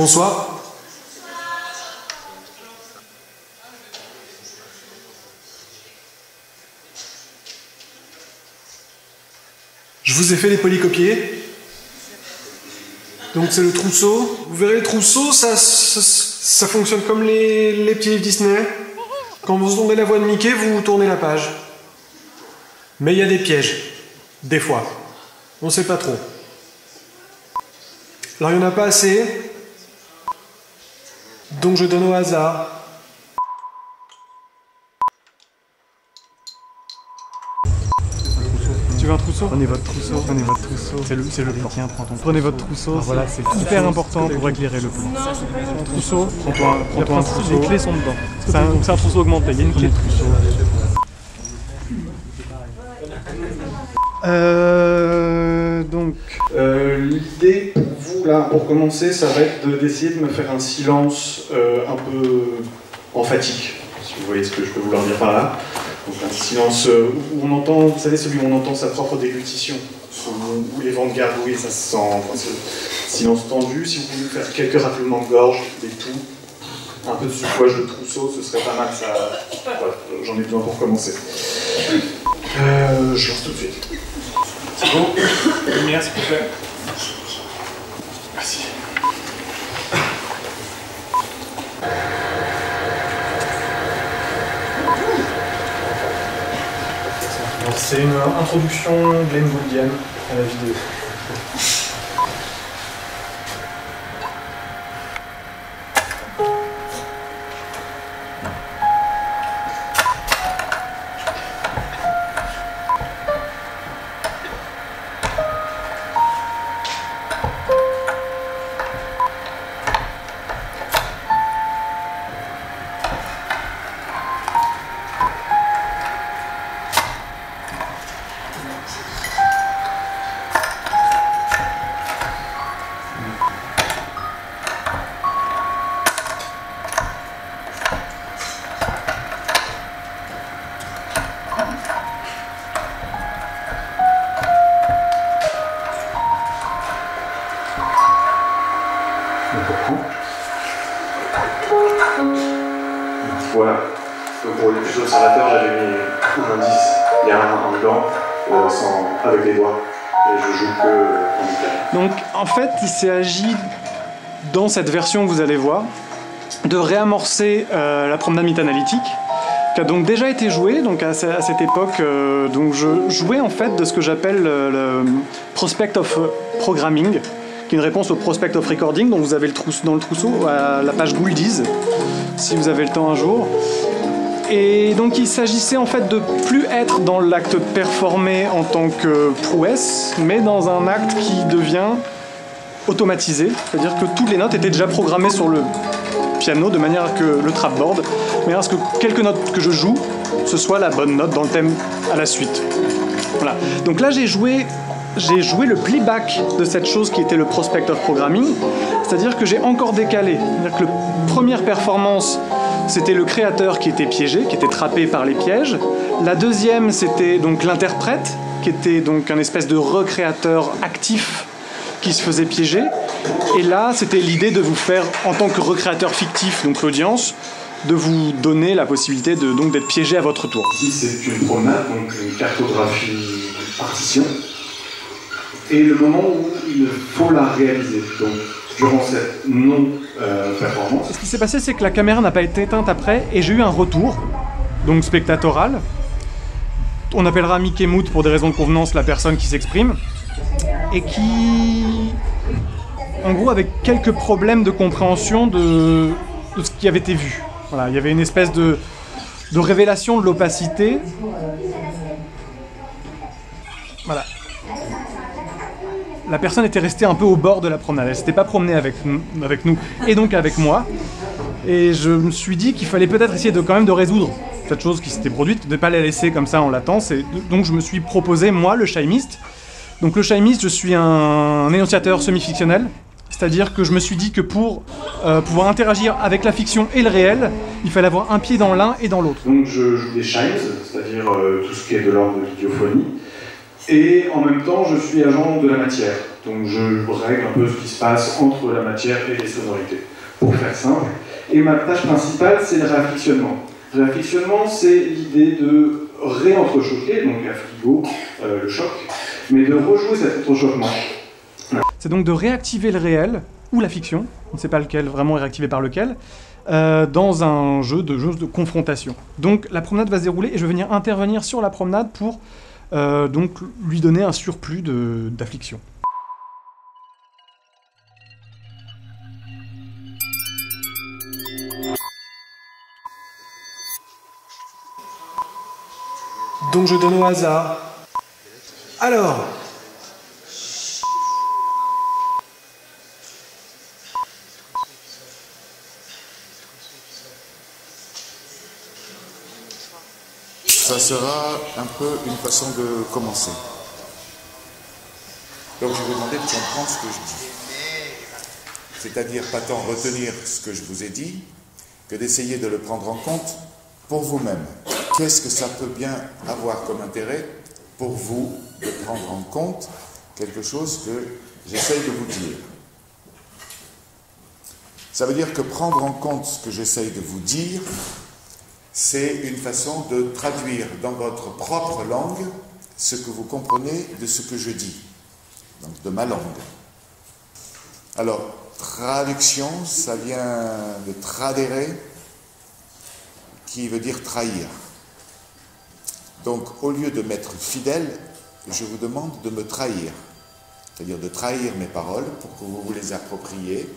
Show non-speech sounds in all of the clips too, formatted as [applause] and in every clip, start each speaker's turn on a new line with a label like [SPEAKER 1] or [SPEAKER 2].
[SPEAKER 1] Bonsoir. Je vous ai fait les polycopiés. Donc c'est le trousseau. Vous verrez le trousseau, ça, fonctionne comme les, les petits livres Disney. Quand vous tournez la voix de Mickey, vous tournez la page. Mais il y a des pièges. Des fois. On ne sait pas trop. Alors il n'y en a pas assez. Donc je donne au hasard. Tu veux un trousseau
[SPEAKER 2] Prenez votre trousseau, prenez votre trousseau. C'est le, c'est le plan. Tiens, prends ton Prenez votre trousseau. voilà, c'est hyper important pour éclairer le plan.
[SPEAKER 1] Trousseau
[SPEAKER 2] Prends-toi un, prends-toi un trousseau.
[SPEAKER 1] Les clés sont dedans.
[SPEAKER 2] C'est un, donc c'est un trousseau augmenté. Il y a une clé de trousseau. Euh, donc,
[SPEAKER 1] Euh, L'idée pour vous, là, pour commencer, ça va être de- d'essayer de me faire un silence euh, un peu emphatique, si vous voyez ce que je peux vouloir dire par là. Donc un silence euh, où on entend, vous savez, celui où on entend sa propre déglutition, où, les vents de gargouille, ça se sent, silence tendu. Si vous pouvez faire quelques raflements de gorge, des tout, un peu de secouage de trousseau, ce serait pas mal, ça. J'en ai besoin pour commencer. Euh, je lance tout de suite. C'est bon Lumière, s'il vous plaît. C'est une introduction Glenn à la vidéo. Il
[SPEAKER 2] s'agit, dans cette version que vous allez voir, de réamorcer euh, la promenade mythanalytique, qui a donc déjà été jouée. Donc à, ce- à cette époque, euh, donc je jouais en fait de ce que j'appelle euh, le prospect of programming, qui est une réponse au prospect of recording. dont vous avez le trousse- dans le trousseau à la page Gouldies, si vous avez le temps un jour. Et donc il s'agissait en fait de plus être dans l'acte performé en tant que prouesse, mais dans un acte qui devient automatisé, c'est-à-dire que toutes les notes étaient déjà programmées sur le piano de manière que le trapboard, de manière à ce que quelques notes que je joue, ce soit la bonne note dans le thème à la suite. Voilà. Donc là j'ai joué j'ai joué le playback de cette chose qui était le prospect of programming, c'est-à-dire que j'ai encore décalé. C'est-à-dire que la première performance, c'était le créateur qui était piégé, qui était trappé par les pièges. La deuxième, c'était donc l'interprète, qui était donc un espèce de recréateur actif qui se faisait piéger. Et là, c'était l'idée de vous faire, en tant que recréateur fictif, donc l'audience, de vous donner la possibilité de donc d'être piégé à votre tour.
[SPEAKER 1] Ici, c'est une promenade, donc une cartographie de partition. Et le moment où il faut la réaliser. Donc, durant cette non-performance,
[SPEAKER 2] Ce qui s'est passé, c'est que la caméra n'a pas été éteinte après et j'ai eu un retour, donc spectatoral. On appellera Mickey Mood pour des raisons de convenance la personne qui s'exprime et qui, en gros, avec quelques problèmes de compréhension de, ce qui avait été vu. Voilà, il y avait une espèce de, révélation de l'opacité. Voilà. La personne était restée un peu au bord de la promenade. Elle s'était pas promenée avec, nous- avec nous et donc avec moi. Et je me suis dit qu'il fallait peut-être essayer de quand même de résoudre cette chose qui s'était produite, de ne pas la laisser comme ça en latence. Et donc je me suis proposé, moi, le chimiste. Donc le chimiste, je suis un, énonciateur semi-fictionnel. C'est-à-dire que je me suis dit que pour euh, pouvoir interagir avec la fiction et le réel, il fallait avoir un pied dans l'un et dans l'autre.
[SPEAKER 1] donc je joue des chimes, c'est-à-dire euh, tout ce qui est de l'ordre de l'idiophonie. Et en même temps, je suis agent de la matière. Donc je règle un peu ce qui se passe entre la matière et les sonorités, pour faire simple. Et ma tâche principale, c'est le réaffectionnement. Le réaffectionnement, c'est l'idée de réentrechoquer, donc la frigo, euh, le choc, mais de rejouer cet entrechoquement.
[SPEAKER 2] C'est donc de réactiver le réel, ou la fiction, on ne sait pas lequel, vraiment est réactivé par lequel, euh, dans un jeu de, jeu de confrontation. Donc la promenade va se dérouler et je vais venir intervenir sur la promenade pour euh, donc lui donner un surplus d'affliction.
[SPEAKER 3] Donc je donne au hasard. Alors,
[SPEAKER 4] ça sera un peu une façon de commencer. Donc je vais vous demander de comprendre ce que je dis. C'est-à-dire pas tant retenir ce que je vous ai dit, que d'essayer de le prendre en compte pour vous-même. Qu'est-ce que ça peut bien avoir comme intérêt pour vous prendre en compte quelque chose que j'essaye de vous dire Ça veut dire que prendre en compte ce que j'essaye de vous dire, c'est une façon de traduire dans votre propre langue ce que vous comprenez de ce que je dis, donc de ma langue. Alors, traduction, ça vient de tradere, qui veut dire trahir. Donc, au lieu de m'être fidèle, je vous demande de me trahir, c'est-à-dire de trahir mes paroles pour que vous vous les appropriez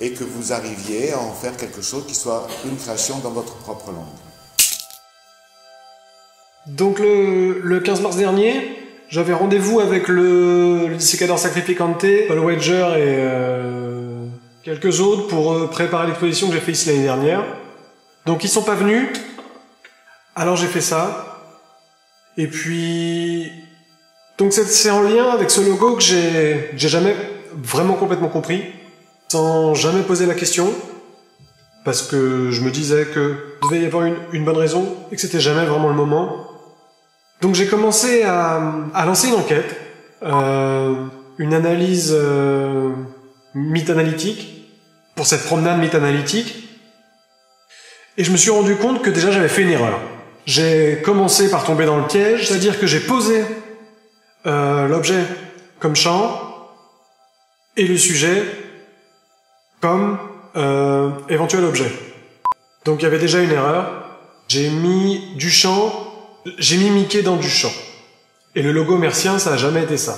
[SPEAKER 4] et que vous arriviez à en faire quelque chose qui soit une création dans votre propre langue.
[SPEAKER 3] Donc le, 15 mars dernier, j'avais rendez-vous avec le, le Dissécador Sacrificante, Paul Wedger et euh, quelques autres pour euh, préparer l'exposition que j'ai fait ici l'année dernière. Donc ils sont pas venus, alors j'ai fait ça. Et puis... Donc c'est en lien avec ce logo que j'ai jamais vraiment complètement compris sans jamais poser la question, parce que je me disais que devait y avoir une, bonne raison et que c'était jamais vraiment le moment. Donc j'ai commencé à, lancer une enquête, euh, une analyse euh, mythe-analytique pour cette promenade mythe-analytique, et je me suis rendu compte que déjà j'avais fait une erreur. J'ai commencé par tomber dans le piège, c'est-à-dire que j'ai posé euh, l'objet comme champ et le sujet comme euh, éventuel objet. Donc il y avait déjà une erreur. J'ai mis du champ, j'ai mis Mickey dans du champ. Et le logo mercien, ça n'a jamais été ça.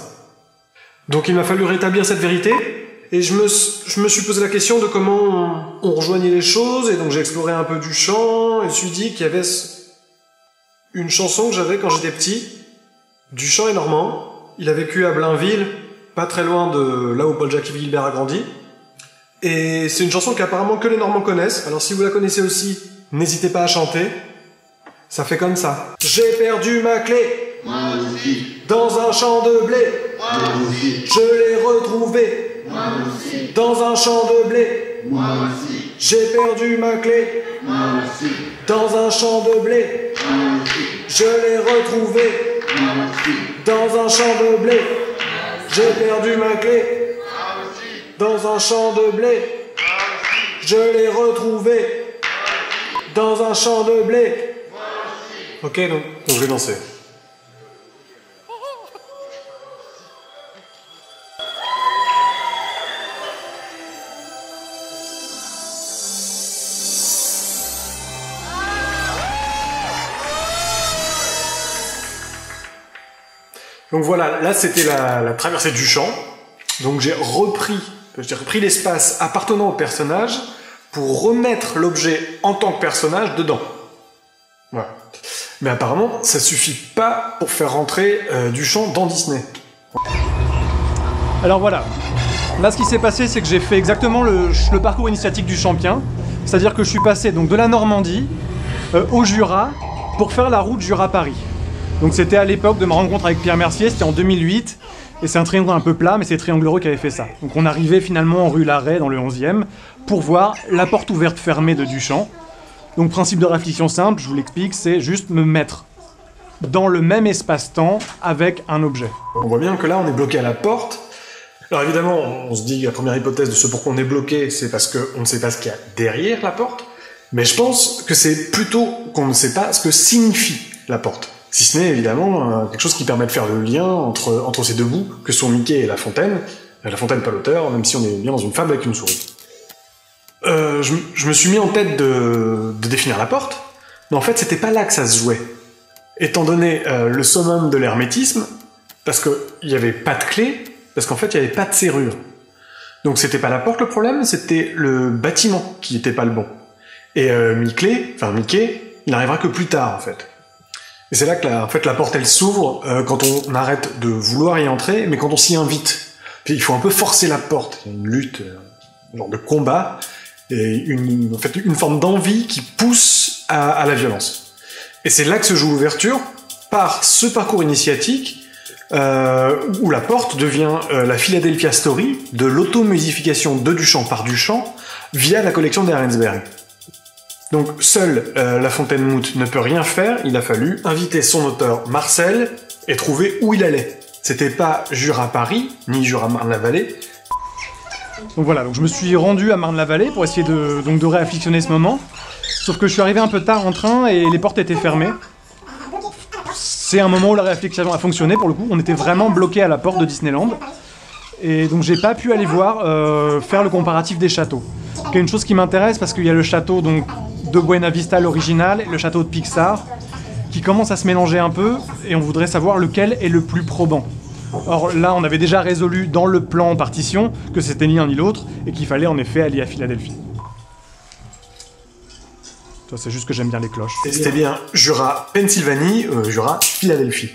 [SPEAKER 3] Donc il m'a fallu rétablir cette vérité, et je me, je me suis posé la question de comment on, rejoignait les choses, et donc j'ai exploré un peu du chant, et je me suis dit qu'il y avait une chanson que j'avais quand j'étais petit, du chant est normand. Il a vécu à Blainville, pas très loin de là où Paul-Jacques Villebert a grandi. Et c'est une chanson qu'apparemment que les Normands connaissent. Alors si vous la connaissez aussi, n'hésitez pas à chanter. Ça fait comme ça. J'ai perdu ma clé.
[SPEAKER 5] Moi aussi.
[SPEAKER 3] Dans un champ de blé.
[SPEAKER 5] Moi aussi.
[SPEAKER 3] Je l'ai retrouvée.
[SPEAKER 5] Moi aussi.
[SPEAKER 3] Dans un champ de blé.
[SPEAKER 5] Moi aussi.
[SPEAKER 3] J'ai perdu ma clé.
[SPEAKER 5] Moi aussi.
[SPEAKER 3] Dans un champ de blé.
[SPEAKER 5] Moi aussi.
[SPEAKER 3] Je l'ai retrouvée. Dans un champ de blé. J'ai perdu ma clé dans un champ de blé. Je l'ai retrouvé dans un champ de blé. Ok, donc, donc je vais danser. Donc voilà, là c'était la, traversée du champ. Donc j'ai repris j'ai repris l'espace appartenant au personnage pour remettre l'objet en tant que personnage dedans. Voilà. Mais apparemment, ça suffit pas pour faire rentrer euh, du champ dans Disney.
[SPEAKER 2] Alors voilà. Là, ce qui s'est passé, c'est que j'ai fait exactement le, parcours initiatique du champion. C'est-à-dire que je suis passé donc de la Normandie euh, au Jura pour faire la route Jura-Paris. Donc c'était à l'époque de ma rencontre avec Pierre Mercier, c'était en 2008. Et c'est un triangle un peu plat, mais c'est Triangle qui avait fait ça. Donc on arrivait finalement en rue Larrey, dans le 11e, pour voir la porte ouverte fermée de Duchamp. Donc principe de réflexion simple, je vous l'explique, c'est juste me mettre dans le même espace-temps avec un objet.
[SPEAKER 3] On voit bien que là on est bloqué à la porte, Alors évidemment, on se dit la première hypothèse de ce pourquoi on est bloqué, c'est parce qu'on ne sait pas ce qu'il y a derrière la porte. Mais je pense que c'est plutôt qu'on ne sait pas ce que signifie la porte. Si ce n'est évidemment euh, quelque chose qui permet de faire le lien entre, entre ces deux bouts, que sont Mickey et La Fontaine. Euh, La Fontaine, pas l'auteur, même si on est bien dans une fable avec une souris. Euh, je, me suis mis en tête de, définir la porte, mais en fait, c'était pas là que ça se jouait. Étant donné le summum de l'hermétisme, parce qu'il n'y avait pas de clé, parce qu'en fait, il n'y avait pas de serrure. Donc c'était pas la porte le problème, c'était le bâtiment qui était pas le bon. Et Mickey, enfin Mickey, il n'arrivera que plus tard en fait. Et c'est là que la, en fait, la porte elle s'ouvre euh, quand on arrête de vouloir y entrer, mais quand on s'y invite. Puis il faut un peu forcer la porte. Il y a une lutte, euh, un genre de combat, et une, en fait, une forme d'envie qui pousse à, la violence. Et c'est là que se joue l'ouverture, par ce parcours initiatique, euh, où la porte devient la Philadelphia Story de l'automusification de Duchamp par Duchamp via la collection d'Ahrensberg. Donc seule euh, La Fontaine Mout ne peut rien faire, il a fallu inviter son auteur Marcel et trouver où il allait. C'était pas Jura Paris, ni Jura Marne-la-Vallée,
[SPEAKER 2] Donc voilà, donc je me suis rendu à Marne-la-Vallée pour essayer de, donc de réafflictionner ce moment. Sauf que je suis arrivé un peu tard en train et les portes étaient fermées. C'est un moment où la réaffliction a fonctionné pour le coup. On était vraiment bloqué à la porte de Disneyland. Et donc j'ai pas pu aller voir euh, faire le comparatif des châteaux. Qui est une chose qui m'intéresse parce qu'il y a le château donc, de Buena Vista l'original et le château de Pixar qui commencent à se mélanger un peu et on voudrait savoir lequel est le plus probant. Or là, on avait déjà résolu dans le plan en partition que c'était ni un ni l'autre et qu'il fallait en effet aller à Philadelphie. C'est juste que j'aime bien les cloches.
[SPEAKER 3] C'était bien Jura Pennsylvanie, euh, Jura Philadelphie.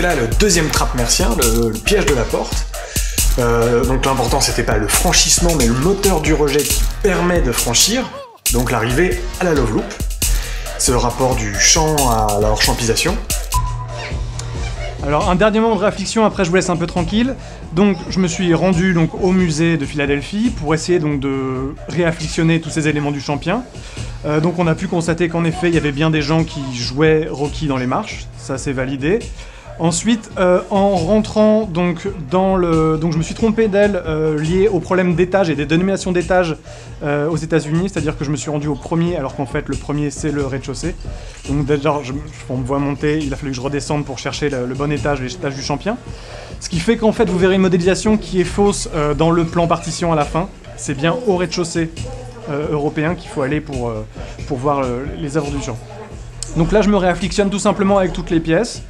[SPEAKER 3] C'était là le deuxième trap mercien, le, piège de la porte. Euh, donc l'important c'était pas le franchissement mais le moteur du rejet qui permet de franchir, donc l'arrivée à la love loop. C'est le rapport du champ à la hors-champisation.
[SPEAKER 2] Alors un dernier moment de réflexion, après je vous laisse un peu tranquille. Donc je me suis rendu donc au musée de Philadelphie pour essayer donc de réafflictionner tous ces éléments du champion. Euh, donc on a pu constater qu'en effet il y avait bien des gens qui jouaient Rocky dans les marches, ça c'est validé. Ensuite, euh, en rentrant donc dans le, donc je me suis trompé d'aile euh, lié au problème d'étage et des dénominations d'étage euh, aux États-Unis, c'est-à-dire que je me suis rendu au premier alors qu'en fait le premier c'est le rez-de-chaussée. Donc déjà, je, on me voit monter, il a fallu que je redescende pour chercher le, bon étage, l'étage du champion. Ce qui fait qu'en fait vous verrez une modélisation qui est fausse euh, dans le plan partition à la fin. C'est bien au rez-de-chaussée européen qu'il faut aller pour, pour voir les œuvres du champ. Donc là je me réafflictionne tout simplement avec toutes les pièces.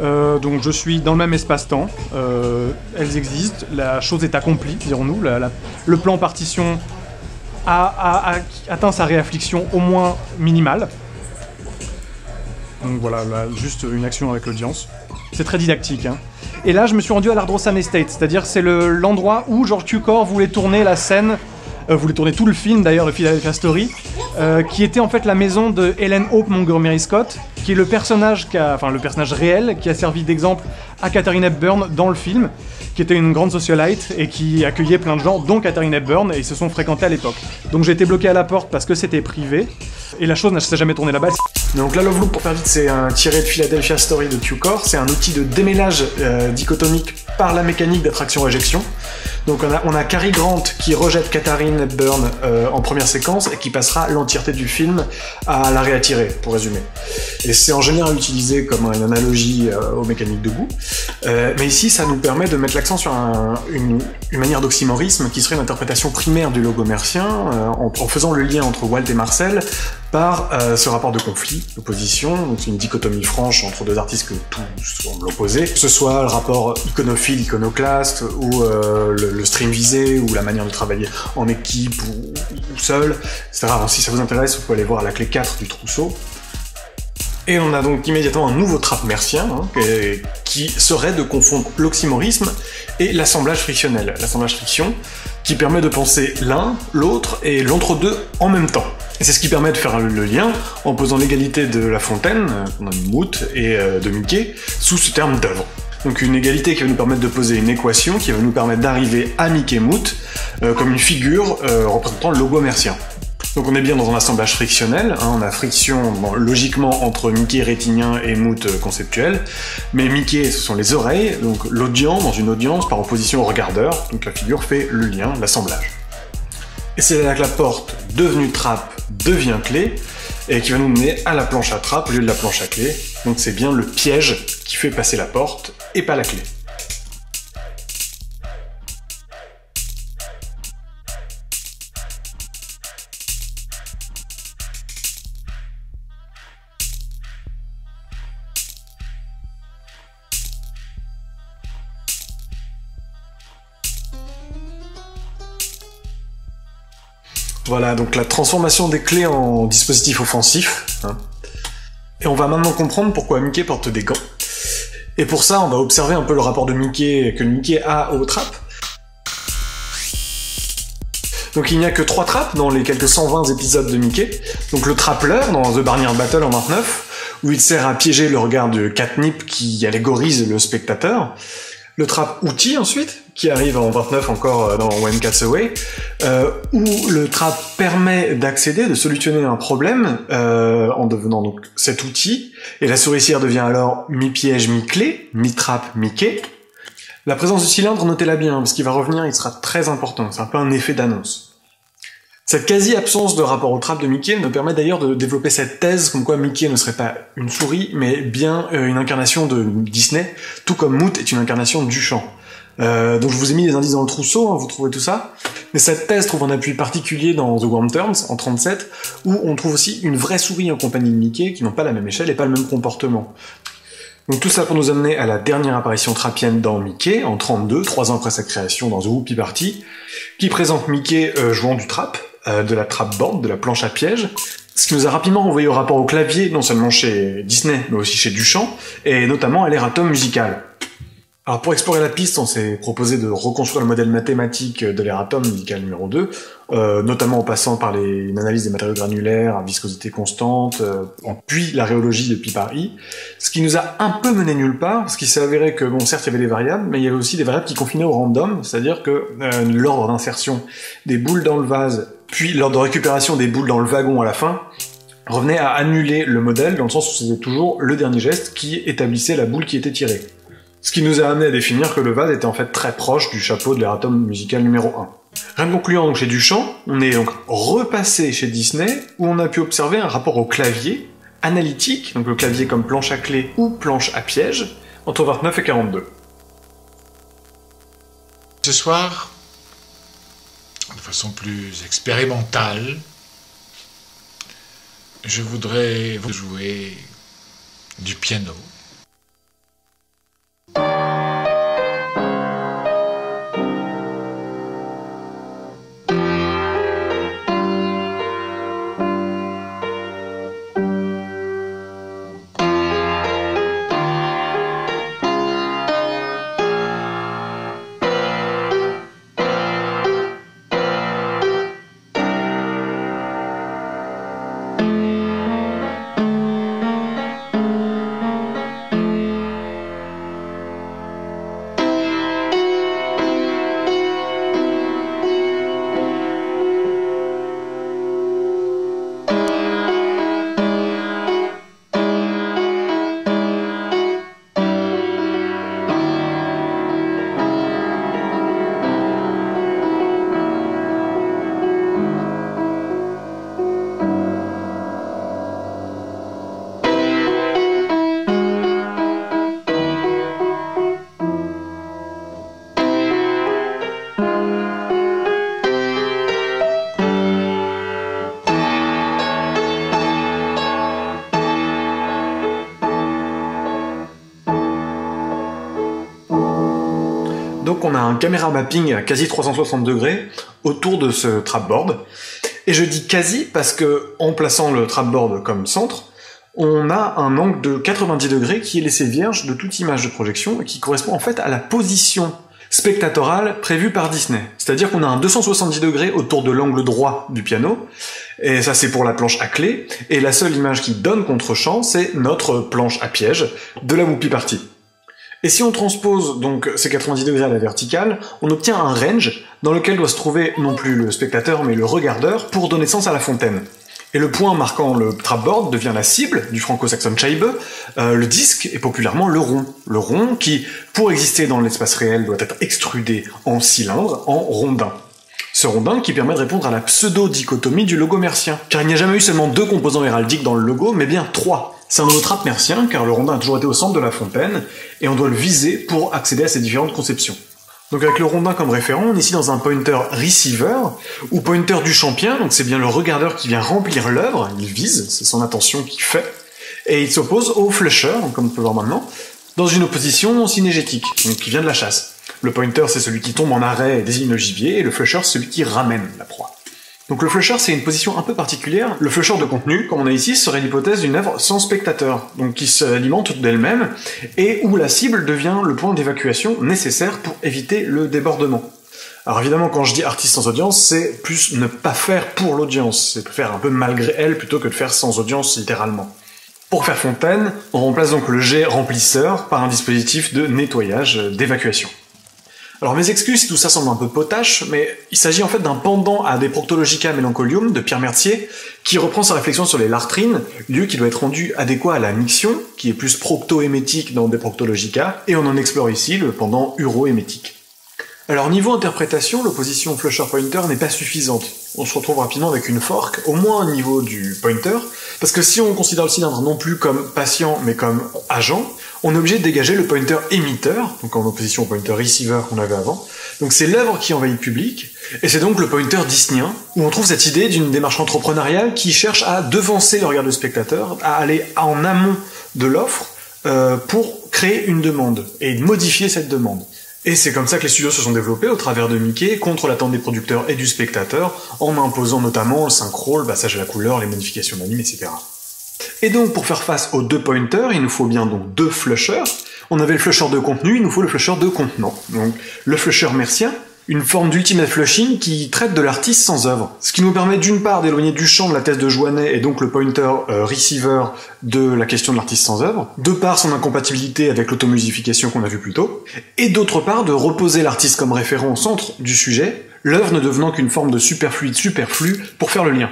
[SPEAKER 2] Euh, donc je suis dans le même espace-temps, Euh, elles existent, la chose est accomplie, dirons-nous, le plan partition a, atteint sa réaffliction au moins minimale. Donc voilà, là, juste une action avec l'audience. C'est très didactique. hein. Et là, je me suis rendu à l'Ardrossan Estate, c'est-à-dire c'est le- l'endroit où George Cukor voulait tourner la scène, euh, voulait tourner tout le film d'ailleurs, le Philadelphia Story, euh, qui était en fait la maison de Helen Hope Montgomery Scott, qui est le personnage, enfin le personnage réel, qui a servi d'exemple à Katharine Hepburn dans le film, qui était une grande socialite et qui accueillait plein de gens, dont Katharine Hepburn, et ils se sont fréquentés à l'époque. Donc j'ai été bloqué à la porte parce que c'était privé, et la chose s'est jamais tournée là-bas.
[SPEAKER 3] Donc la Love Loop, pour faire vite, c'est un tiré de Philadelphia Story de Q-Core. C'est un outil de démêlage euh, dichotomique par la mécanique d'attraction-réjection. Donc on a, on a Cary Grant qui rejette Katharine Hepburn euh, en première séquence et qui passera l'entièreté du film à la réattirer, pour résumer. Et c'est en général utilisé comme une analogie euh, aux mécaniques de goût. Euh, mais ici, ça nous permet de mettre l'accent sur un- une, une manière d'oxymorisme qui serait une interprétation primaire du logo mercien, euh, en, faisant le lien entre Walt et Marcel par euh, ce rapport de conflit, d'opposition, donc une dichotomie franche entre deux artistes que tout semble opposé, que ce soit le rapport iconophile, iconoclaste, ou euh, le, le stream visé, ou la manière de travailler en équipe ou, ou seul, etc. Alors, si ça vous intéresse, vous pouvez aller voir la clé 4 du trousseau. Et on a donc immédiatement un nouveau trap mercien hein, et- qui serait de confondre l'oxymorisme et l'assemblage frictionnel. L'assemblage friction qui permet de penser l'un, l'autre et l'entre-deux en même temps. Et c'est ce qui permet de faire le lien en posant l'égalité de La Fontaine, euh, qu'on a mis Moot, et euh, de Mickey, sous ce terme d'œuvre. Donc une égalité qui va nous permettre de poser une équation qui va nous permettre d'arriver à Mickey euh, comme une figure euh, représentant le logo mercien. Donc on est bien dans un assemblage frictionnel, hein, on a friction logiquement entre Mickey rétinien et Moot euh, conceptuel, mais Mickey ce sont les oreilles, donc l'audience dans une audience par opposition au regardeur, donc la figure fait le lien, l'assemblage. Et c'est là que la porte devenue trappe devient clé, et qui va nous mener à la planche à trappe au lieu de la planche à clé, donc c'est bien le piège qui fait passer la porte et pas la clé. Voilà, donc la transformation des clés en dispositif offensif. hein. Et on va maintenant comprendre pourquoi Mickey porte des gants. Et pour ça, on va observer un peu le rapport de Mickey que Mickey a aux trappes. Donc il n'y a que trois trappes dans les quelques 120 épisodes de Mickey. Donc le trappeur dans The Barnyard Battle en 29, où il sert à piéger le regard de Catnip qui allégorise le spectateur. Le trap outil ensuite, qui arrive en 29 encore euh, dans When Cats Away, euh, où le trap permet d'accéder, de solutionner un problème euh, en devenant donc cet outil, et la souricière devient alors mi-piège, mi-clé, mi-trap, mi-quai. La présence du cylindre, notez-la bien, parce qu'il va revenir, il sera très important, c'est un peu un effet d'annonce. Cette quasi-absence de rapport au trap de Mickey me permet d'ailleurs de développer cette thèse comme quoi Mickey ne serait pas une souris, mais bien euh, une incarnation de Disney, tout comme Moot est une incarnation du chant. Euh, donc je vous ai mis des indices dans le trousseau, hein, vous trouvez tout ça. Mais cette thèse trouve un appui particulier dans The Worm Turns, en 37, où on trouve aussi une vraie souris en compagnie de Mickey, qui n'ont pas la même échelle et pas le même comportement. Donc tout ça pour nous amener à la dernière apparition trapienne dans Mickey, en 32, trois ans après sa création dans The Whoopi Party, qui présente Mickey euh, jouant du trap, euh, de la trap board, de la planche à piège, ce qui nous a rapidement renvoyé au rapport au clavier, non seulement chez Disney, mais aussi chez Duchamp, et notamment à l'erratum musical. Alors pour explorer la piste, on s'est proposé de reconstruire le modèle mathématique de l'erratum musical numéro 2, euh, notamment en passant par les, une analyse des matériaux granulaires à viscosité constante, euh, puis la rhéologie depuis Paris, ce qui nous a un peu mené nulle part, parce qu'il s'est avéré que, bon, certes, il y avait des variables, mais il y avait aussi des variables qui confinaient au random, c'est-à-dire que euh, l'ordre d'insertion des boules dans le vase, puis l'ordre de récupération des boules dans le wagon à la fin, revenait à annuler le modèle, dans le sens où c'était toujours le dernier geste qui établissait la boule qui était tirée. Ce qui nous a amené à définir que le vase était en fait très proche du chapeau de l'erratum musical numéro 1. Rien de concluant donc chez Duchamp, on est donc repassé chez Disney, où on a pu observer un rapport au clavier analytique, donc le clavier comme planche à clé ou planche à piège, entre 29 et 42.
[SPEAKER 6] Ce soir, de façon plus expérimentale, je voudrais vous jouer du piano.
[SPEAKER 3] Un caméra mapping à quasi 360 degrés autour de ce trapboard. Et je dis quasi parce que en plaçant le trapboard comme centre, on a un angle de 90 degrés qui est laissé vierge de toute image de projection et qui correspond en fait à la position spectatorale prévue par Disney. C'est-à-dire qu'on a un 270 degrés autour de l'angle droit du piano, et ça c'est pour la planche à clé, et la seule image qui donne contre-champ, c'est notre planche à piège de la Whoopi Party. Et si on transpose donc ces 90 degrés à la verticale, on obtient un range dans lequel doit se trouver non plus le spectateur mais le regardeur pour donner sens à la fontaine. Et le point marquant le trapboard devient la cible du franco-saxon Scheibe. Euh, le disque est populairement le rond. Le rond qui, pour exister dans l'espace réel, doit être extrudé en cylindre, en rondin. Ce rondin qui permet de répondre à la pseudo-dichotomie du logo mercien. Car il n'y a jamais eu seulement deux composants héraldiques dans le logo, mais bien trois. C'est un holotrape mercien, car le rondin a toujours été au centre de la fontaine, et on doit le viser pour accéder à ces différentes conceptions. Donc avec le rondin comme référent, on est ici dans un pointer receiver, ou pointer du champion, donc c'est bien le regardeur qui vient remplir l'œuvre, il vise, c'est son attention qui fait, et il s'oppose au flusher, comme on peut voir maintenant, dans une opposition synégétique, qui vient de la chasse. Le pointer c'est celui qui tombe en arrêt et désigne le gibier, et le flusher c'est celui qui ramène la proie. Donc le flusher, c'est une position un peu particulière. Le flusher de contenu, comme on a ici, serait l'hypothèse d'une œuvre sans spectateur, donc qui s'alimente d'elle-même, et où la cible devient le point d'évacuation nécessaire pour éviter le débordement. Alors évidemment, quand je dis artiste sans audience, c'est plus ne pas faire pour l'audience, c'est faire un peu malgré elle plutôt que de faire sans audience littéralement. Pour faire fontaine, on remplace donc le jet remplisseur par un dispositif de nettoyage, d'évacuation. Alors mes excuses si tout ça semble un peu potache, mais il s'agit en fait d'un pendant à des Proctologica Melancholium de Pierre Mertier, qui reprend sa réflexion sur les lartrines, lieu qui doit être rendu adéquat à la miction, qui est plus procto-hémétique dans des Proctologica, et on en explore ici le pendant uro-hémétique. Alors niveau interprétation, l'opposition flusher-pointer n'est pas suffisante. On se retrouve rapidement avec une fork, au moins au niveau du pointer, parce que si on considère le cylindre non plus comme patient mais comme agent, on est obligé de dégager le pointer émetteur, donc en opposition au pointer receiver qu'on avait avant. Donc c'est l'œuvre qui envahit le public, et c'est donc le pointer disneyen, où on trouve cette idée d'une démarche entrepreneuriale qui cherche à devancer le regard du spectateur, à aller en amont de l'offre euh, pour créer une demande et modifier cette demande. Et c'est comme ça que les studios se sont développés au travers de Mickey, contre l'attente des producteurs et du spectateur, en imposant notamment le synchro, le passage à la couleur, les modifications d'anime, etc. Et donc pour faire face aux deux pointers, il nous faut bien donc deux flushers. On avait le flusher de contenu, il nous faut le flusher de contenant. Donc le flusher mercien, une forme d'ultimate flushing qui traite de l'artiste sans œuvre. Ce qui nous permet d'une part d'éloigner du champ de la thèse de Joannet et donc le pointer euh, receiver de la question de l'artiste sans œuvre, de par son incompatibilité avec l'automusification qu'on a vu plus tôt, et d'autre part de reposer l'artiste comme référent au centre du sujet, l'œuvre ne devenant qu'une forme de superfluide superflu pour faire le lien.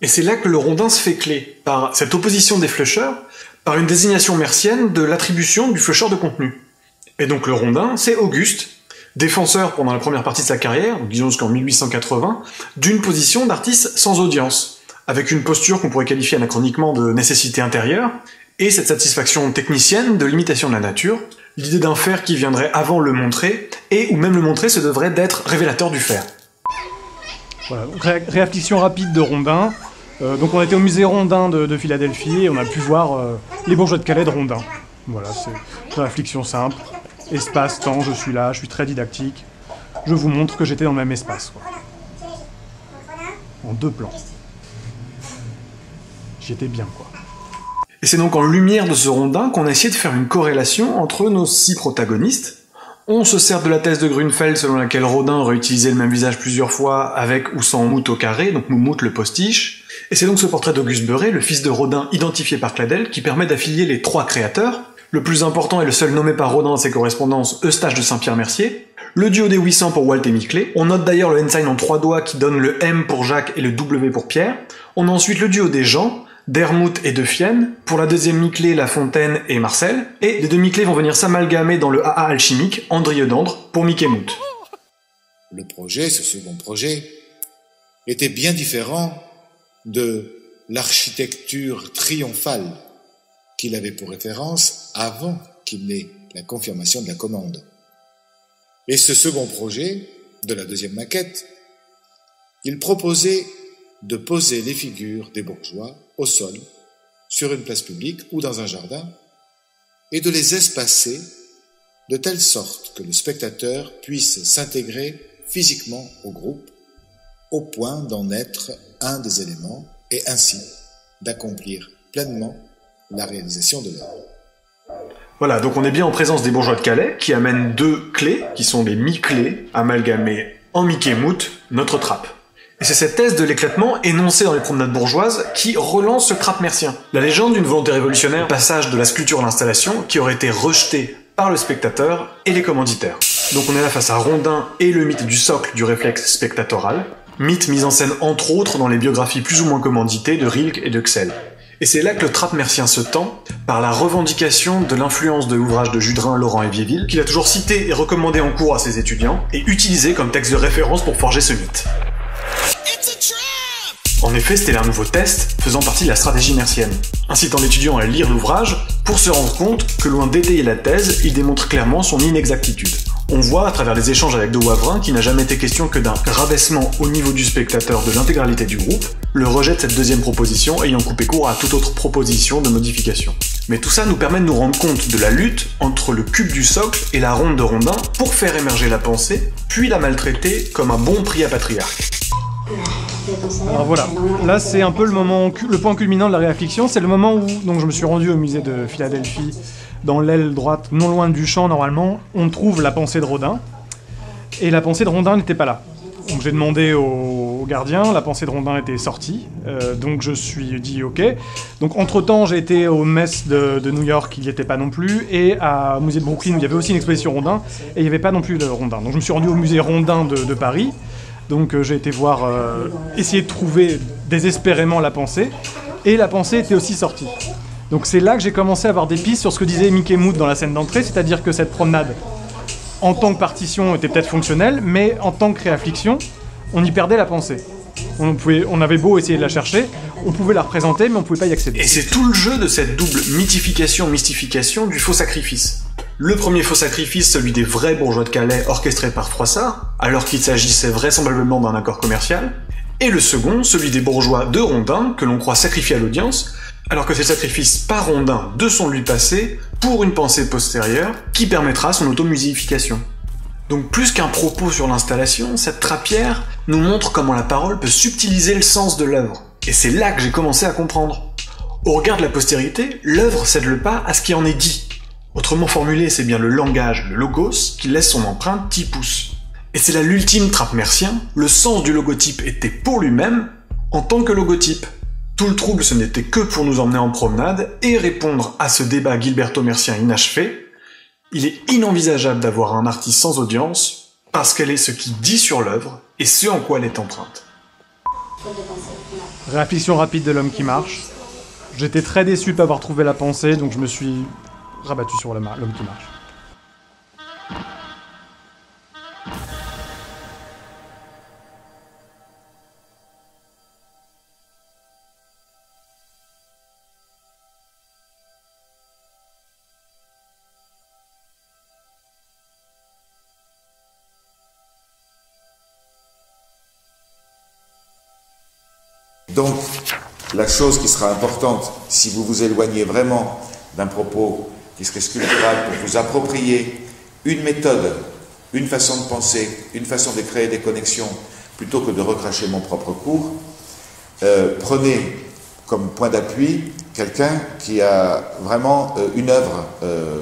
[SPEAKER 3] Et c'est là que le rondin se fait clé, par cette opposition des flushers, par une désignation mercienne de l'attribution du flusher de contenu. Et donc le rondin, c'est Auguste, défenseur pendant la première partie de sa carrière, disons jusqu'en 1880, d'une position d'artiste sans audience, avec une posture qu'on pourrait qualifier anachroniquement de nécessité intérieure, et cette satisfaction technicienne de l'imitation de la nature, l'idée d'un faire qui viendrait avant le montrer, et où même le montrer se devrait d'être révélateur du faire.
[SPEAKER 2] Voilà, réaffliction rapide de Rondin. Euh, donc on était au musée Rondin de, de Philadelphie et on a pu voir euh, les bourgeois de Calais de Rondin. Voilà, c'est une réflexion simple. Espace, temps, je suis là, je suis très didactique. Je vous montre que j'étais dans le même espace. En deux plans. J'y étais bien, quoi.
[SPEAKER 3] Et c'est donc en lumière de ce rondin qu'on a essayé de faire une corrélation entre nos six protagonistes. On se sert de la thèse de Grunfeld selon laquelle Rodin aurait utilisé le même visage plusieurs fois avec ou sans Moutte au carré, donc Moumoute le postiche. Et c'est donc ce portrait d'Auguste Beuret, le fils de Rodin identifié par Cladel, qui permet d'affilier les trois créateurs. Le plus important et le seul nommé par Rodin dans ses correspondances, Eustache de Saint-Pierre-Mercier. Le duo des 800 pour Walt et Miclé. On note d'ailleurs le ensign en trois doigts qui donne le M pour Jacques et le W pour Pierre. On a ensuite le duo des Jean, d'Hermout et de Fienne, pour la deuxième Miclé, La Fontaine et Marcel, et les deux Miclés vont venir s'amalgamer dans le AA alchimique, Andrieux-d'Andre, pour Mickey Mout.
[SPEAKER 4] Le projet, ce second projet, était bien différent de l'architecture triomphale qu'il avait pour référence avant qu'il n'ait la confirmation de la commande. Et ce second projet, de la deuxième maquette, il proposait de poser les figures des bourgeois au sol, sur une place publique ou dans un jardin, et de les espacer de telle sorte que le spectateur puisse s'intégrer physiquement au groupe, au point d'en être un des éléments, et ainsi d'accomplir
[SPEAKER 7] pleinement la réalisation de l'œuvre.
[SPEAKER 3] Voilà, donc on est bien en présence des bourgeois de Calais qui amènent deux clés, qui sont des mi-clés, amalgamées en Mickey Mout, notre trappe. Et c'est cette thèse de l'éclatement énoncée dans les promenades bourgeoises qui relance ce trappe mercien. La légende d'une volonté révolutionnaire, passage de la sculpture à l'installation, qui aurait été rejetée par le spectateur et les commanditaires. Donc on est là face à Rondin et le mythe du socle du réflexe spectatoral, mythe mis en scène entre autres dans les biographies plus ou moins commanditées de Rilke et de Xel. Et c'est là que le trappe mercien se tend, par la revendication de l'influence de l'ouvrage de Judrin, Laurent et Vieville, qu'il a toujours cité et recommandé en cours à ses étudiants, et utilisé comme texte de référence pour forger ce mythe. En effet, c'était un nouveau test faisant partie de la stratégie mercienne, incitant l'étudiant à lire l'ouvrage pour se rendre compte que loin d'étayer la thèse, il démontre clairement son inexactitude. On voit à travers les échanges avec De Wavrin qu'il n'a jamais été question que d'un rabaissement au niveau du spectateur de l'intégralité du groupe, le rejet de cette deuxième proposition ayant coupé court à toute autre proposition de modification. Mais tout ça nous permet de nous rendre compte de la lutte entre le cube du socle et la ronde de Rondin pour faire émerger la pensée, puis la maltraiter comme un bon prix à patriarque.
[SPEAKER 2] Alors voilà, là c'est un peu le moment, le point culminant de la réaffliction, c'est le moment où je me suis rendu au musée de Philadelphie, dans l'aile droite, non loin du champ normalement, on trouve la pensée de Rodin, et la pensée de Rondin n'était pas là. Donc j'ai demandé au, gardien, la pensée de Rondin était sortie, euh, donc je suis dit ok. Donc entre temps j'ai été au Mess de, New York, il n'y était pas non plus, et à- musée de Brooklyn où il y avait aussi une exposition Rondin, et il n'y avait pas non plus de Rondin. Donc je me suis rendu au musée Rondin de, de Paris, donc euh, j'ai été voir, euh, essayer de trouver désespérément la pensée, et la pensée était aussi sortie. Donc c'est là que j'ai commencé à avoir des pistes sur ce que disait Mickey Mood dans la scène d'entrée, c'est-à-dire que cette promenade, en tant que partition, était peut-être fonctionnelle, mais en tant que réaffliction, on y perdait la pensée. On, avait beau essayer de la chercher, on pouvait la représenter, mais on pouvait pas y accéder.
[SPEAKER 3] Et c'est tout le jeu de cette double mythification-mystification du faux sacrifice. Le premier faux sacrifice, celui des vrais bourgeois de Calais orchestré par Froissart, alors qu'il s'agissait vraisemblablement d'un accord commercial, et le second, celui des bourgeois de Rondin, que l'on croit sacrifier à l'audience, alors que c'est le sacrifice par Rondin de son lui passé pour une pensée postérieure qui permettra son automusification. Donc plus qu'un propos sur l'installation, cette trapière nous montre comment la parole peut subtiliser le sens de l'œuvre. Et c'est là que j'ai commencé à comprendre. Au regard de la postérité, l'œuvre cède le pas à ce qui en est dit. Autrement formulé, c'est bien le langage, le logos, qui laisse son empreinte tipus. Et c'est là l'ultime trappe mercien, le sens du logotype était pour lui-même en tant que logotype. Tout le trouble, ce n'était que pour nous emmener en promenade et répondre à ce débat Gilberto-mercien inachevé. Il est inenvisageable d'avoir un artiste sans audience parce qu'elle est ce qui dit sur l'œuvre et ce en quoi elle est empreinte.
[SPEAKER 2] Réaffliction rapide de l'homme qui marche. J'étais très déçu de pas avoir trouvé la pensée, donc je me suis rabattu sur l'homme qui marche.
[SPEAKER 4] Donc, la chose qui sera importante, si vous vous éloignez vraiment d'un propos qui serait sculptural pour vous approprier une méthode, une façon de penser, une façon de créer des connexions, plutôt que de recracher mon propre cours, euh, prenez comme point d'appui quelqu'un qui a vraiment euh, une œuvre euh,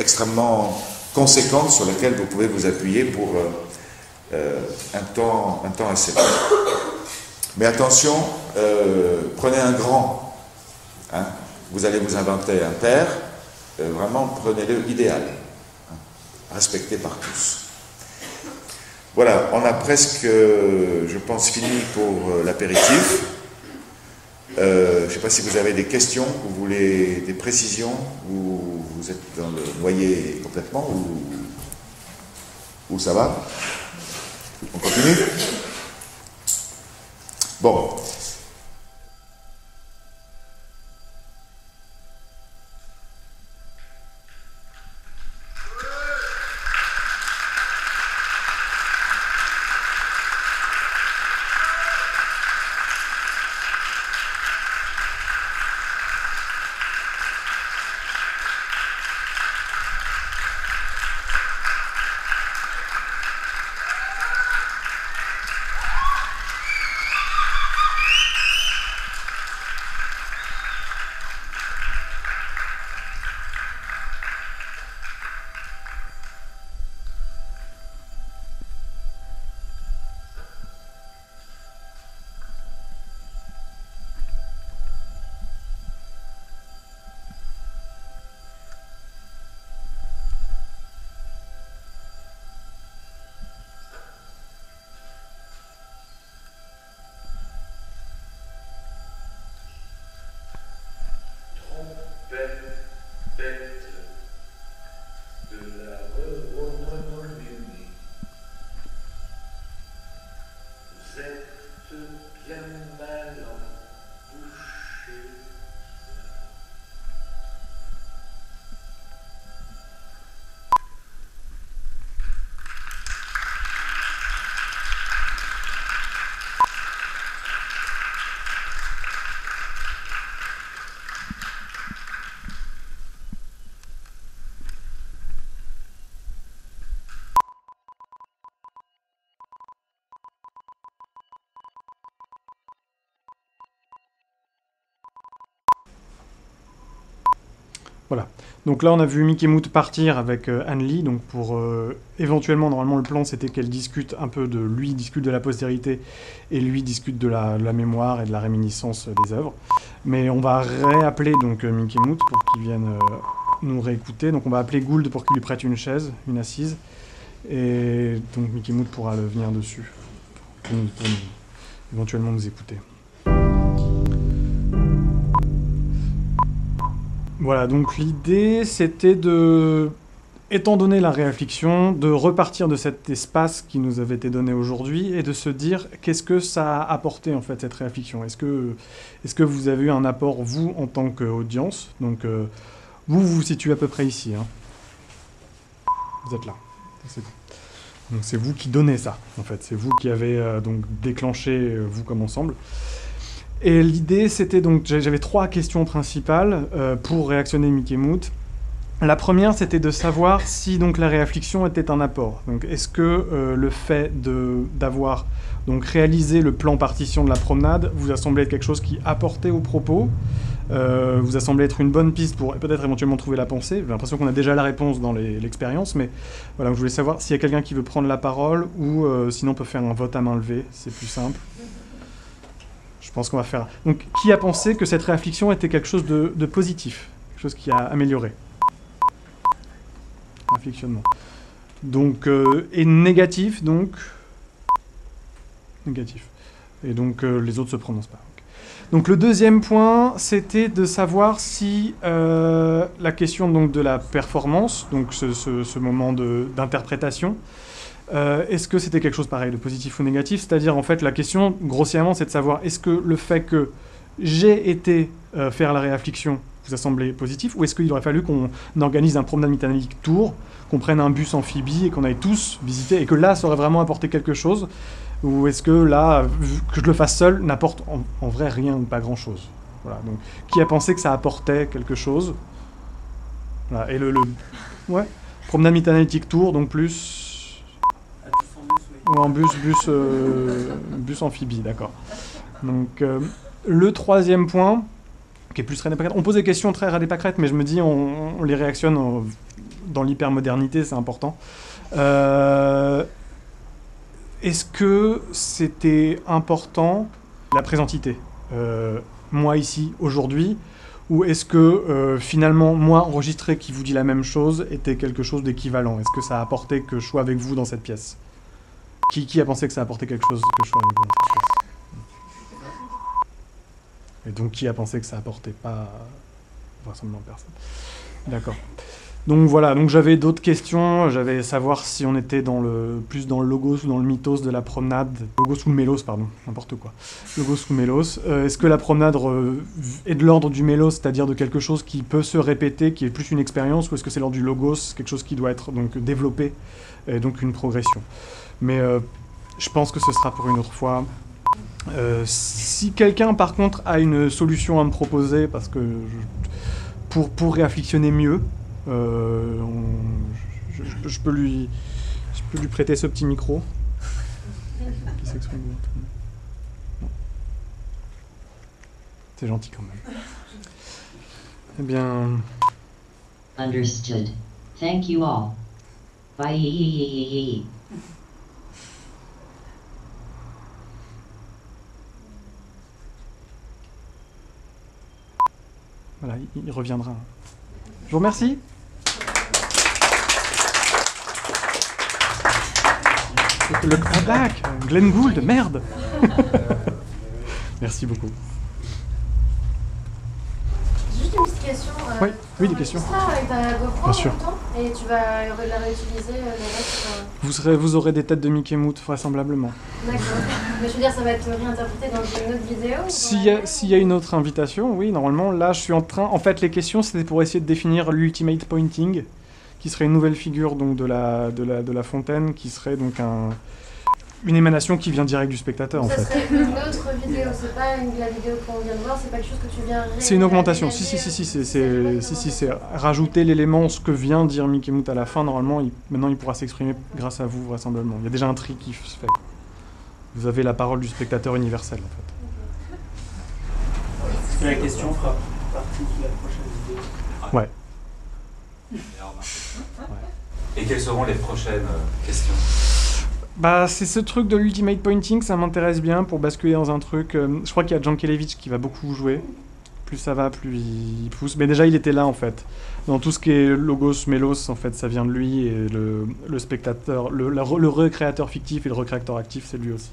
[SPEAKER 4] extrêmement conséquente sur laquelle vous pouvez vous appuyer pour un, temps, un temps assez long. Mais attention, euh, prenez un grand. hein. Vous allez vous inventer un père. euh, vraiment, prenez-le idéal. hein, respecté par tous. Voilà, on a presque, euh, je pense, fini pour l'apéritif. Je ne sais pas si vous avez des questions, vous voulez des précisions, ou vous êtes dans le noyer complètement, ou, ou ça va? On continue? Bon.
[SPEAKER 2] Donc là, on a vu Mickey Mout partir avec euh, Anne Lee. Donc pour euh, éventuellement, normalement, le plan c'était qu'elle discute un peu de lui, discute de la postérité, et lui discute de la, mémoire et de la réminiscence des œuvres. Mais on va réappeler donc euh, Mickey Mout pour qu'il vienne nous réécouter. Donc on va appeler Gould pour qu'il lui prête une chaise, une assise, et donc Mickey Mout pourra venir dessus pour, nous- pour éventuellement nous écouter. Voilà, donc l'idée c'était de, étant donné la réaffliction, de repartir de cet espace qui nous avait été donné aujourd'hui et de se dire qu'est-ce que ça a apporté en fait cette réaffliction? Est-ce que, est que vous avez eu un apport vous en tant qu'audience? Donc euh, vous vous vous situez à peu près ici. hein. Vous êtes là. C'est donc c'est vous qui donnez ça en fait. C'est vous qui avez euh, donc déclenché euh, vous comme ensemble. Et l'idée, c'était donc, j'a- j'avais trois questions principales euh, pour réactionner Mickey Mout. La première, c'était de savoir si donc la réaffliction était un apport. Donc, est-ce que euh, le fait d'avoir donc réalisé le plan partition de la promenade vous a semblé être quelque chose qui apportait au propos, euh, vous a semblé être une bonne piste pour peut-être éventuellement trouver la pensée? J'ai l'impression qu'on a déjà la réponse dans l'expérience, mais voilà, je voulais savoir s'il y a quelqu'un qui veut prendre la parole ou sinon on peut faire un vote à main levée, c'est plus simple. Je pense qu'on va faire. Donc, qui a pensé que cette réaffliction était quelque chose de, positif, quelque chose qui a amélioré? Réafflictionnement. Donc, euh, et négatif, donc? Négatif. Et donc euh, les autres se prononcent pas. Donc le deuxième point, c'était de savoir si euh, la question donc de la performance, donc ce, ce- ce moment d'interprétation, euh, est-ce que c'était quelque chose pareil, de positif ou négatif? C'est-à-dire, en fait, la question, grossièrement, c'est de savoir est-ce que le fait que j'ai été euh, faire la réaffliction vous a semblé positif ou est-ce qu'il aurait fallu qu'on organise un promenade métallique tour, qu'on prenne un bus amphibie et qu'on aille tous visiter et que là, ça aurait vraiment apporté quelque chose? Ou est-ce que là, que je le fasse seul, n'apporte en, vrai rien ou pas grand-chose? Voilà, donc qui a pensé que ça apportait quelque chose? Et le, le- ouais, promenade métallique tour, donc plus ou en bus, bus, euh, bus amphibie, d'accord. Donc, euh, le troisième point, qui est plus René Pacrette, on pose des questions très René Pacrette, mais je me dis, on, les réactionne dans l'hypermodernité, c'est important. Euh, Est-ce que c'était important la présentité Moi ici, aujourd'hui, ou est-ce que finalement, moi enregistré qui vous dit la même chose était quelque chose d'équivalent? Est-ce que ça a apporté que je sois avec vous dans cette pièce? Qui, a pensé que ça apportait quelque chose que je sois Et donc qui a pensé que ça apportait pas vraisemblablement personne D'accord. Donc voilà, donc j'avais d'autres questions, j'avais savoir si on était dans le plus dans le logos ou dans le mythos de la promenade, logos ou mélos pardon, n'importe quoi. Logos ou mélos. Euh, Est-ce que la promenade est de l'ordre du mélos, c'est-à-dire de quelque chose qui peut se répéter, qui est plus une expérience, ou est-ce que c'est l'ordre du logos, quelque chose qui doit être donc développé, et donc une progression? Mais euh, je pense que ce sera pour une autre fois. Euh, si quelqu'un, par contre, a une solution à me proposer, parce que pour, pour mieux, euh, je, peux lui, je peux lui prêter ce petit micro. C'est gentil quand même. Eh bien,
[SPEAKER 8] Understood. Thank you all. Bye.
[SPEAKER 2] Voilà, il, reviendra. Je vous remercie. Le comeback, Glenn Gould, merde. [laughs] Merci beaucoup.
[SPEAKER 9] Juste une petite question. euh,
[SPEAKER 2] Oui, oui, des questions.
[SPEAKER 9] seras avec ta GoPro
[SPEAKER 2] Bien sûr.
[SPEAKER 9] et tu vas la réutiliser euh, les restes. euh,
[SPEAKER 2] Vous, serez, vous aurez des têtes de Mickey Mouse, vraisemblablement.
[SPEAKER 9] D'accord. Mais je veux dire, ça va être réinterprété dans une autre vidéo
[SPEAKER 2] S'il y, y a une autre invitation, oui, normalement, là, je suis en train... En fait, les questions, c'était pour essayer de définir l'ultimate pointing, qui serait une nouvelle figure donc, de, la, de, la, de la fontaine, qui serait donc un, une émanation qui vient direct du spectateur, en
[SPEAKER 9] Ça
[SPEAKER 2] fait.
[SPEAKER 9] serait une autre vidéo, c'est pas une, la vidéo qu'on vient de voir, c'est pas quelque chose que tu viens
[SPEAKER 2] C'est une augmentation. Si, si, si, si, c'est, c'est, si, si, c'est rajouter l'élément, ce que vient dire Mickey Mouse à la fin. Normalement, il- maintenant, il pourra s'exprimer grâce à vous, vraisemblablement. Il y a déjà un tri qui se fait. Vous avez la parole du spectateur universel, en fait.
[SPEAKER 10] Est-ce que la question fera partie de la prochaine vidéo
[SPEAKER 2] Ouais.
[SPEAKER 11] Et quelles seront les prochaines euh, questions?
[SPEAKER 2] Bah, c'est ce truc de l'ultimate pointing, ça m'intéresse bien pour basculer dans un truc. euh, je crois qu'il y a John Kelevich qui va beaucoup jouer. Plus ça va, plus il pousse. Mais déjà, il était là en fait. Dans tout ce qui est logos, mélos, en fait, ça vient de lui. Et le, spectateur, le, recréateur fictif et le recréateur actif, c'est lui aussi.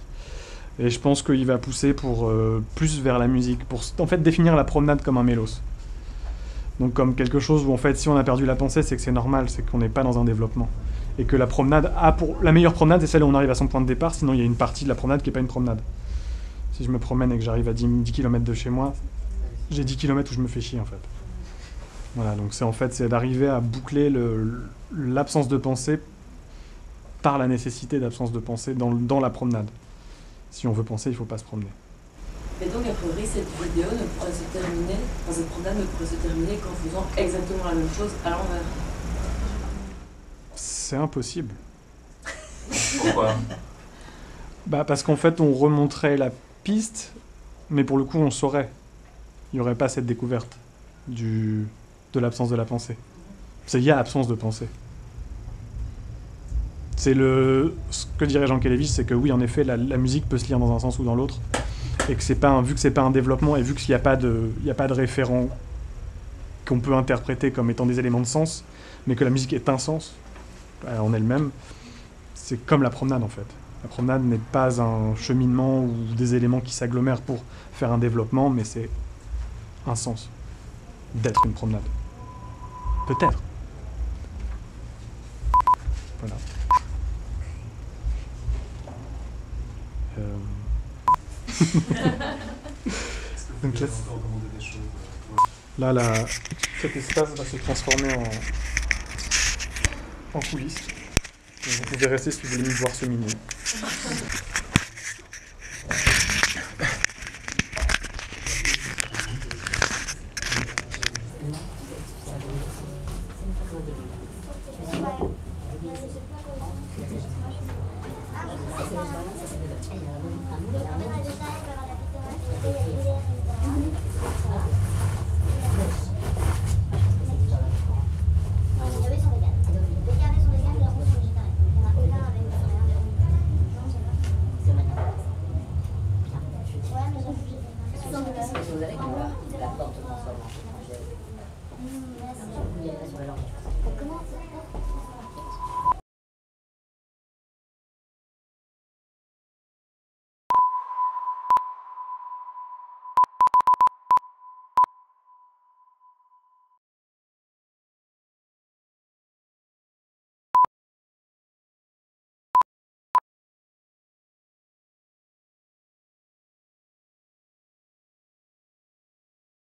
[SPEAKER 2] Et je pense qu'il va pousser pour euh, plus vers la musique, pour en fait définir la promenade comme un mélos. Donc comme quelque chose où en fait si on a perdu la pensée, c'est que c'est normal, c'est qu'on n'est pas dans un développement. Et que la promenade a pour... La meilleure promenade, c'est celle où on arrive à son point de départ, sinon il y a une partie de la promenade qui n'est pas une promenade. Si je me promène et que j'arrive à 10, 10 km de chez moi, j'ai 10 km où je me fais chier en fait. Voilà, donc c'est en fait c'est d'arriver à boucler le- l'absence de pensée par la nécessité d'absence de pensée dans, dans la promenade. Si on veut penser, il ne faut pas se promener.
[SPEAKER 12] Et donc, a priori, cette vidéo ne pourrait se terminer, enfin, cette promenade ne pourrait se terminer qu'en faisant exactement la même chose à l'envers.
[SPEAKER 2] C'est impossible.
[SPEAKER 11] Pourquoi?
[SPEAKER 2] Bah parce qu'en fait on remonterait la piste, mais pour le coup on saurait. Il n'y aurait pas cette découverte du, de l'absence de la pensée. C'est il y a absence de pensée. C'est le ce que dirait Jean Kelevich, c'est que oui en effet la, la musique peut se lire dans un sens ou dans l'autre, et que c'est pas un, vu que c'est pas un développement et vu qu'il n'y a pas de il y a pas de référent qu'on peut interpréter comme étant des éléments de sens, mais que la musique est un sens en elle-même, c'est comme la promenade en fait. La promenade n'est pas un cheminement ou des éléments qui s'agglomèrent pour faire un développement, mais c'est un sens d'être une promenade. Peut-être. Voilà. Euh. [laughs] Donc là, là, la- cet espace va se transformer en, en coulisses. Vous pouvez rester si vous voulez me voir cheminer.
[SPEAKER 13] Vous [laughs]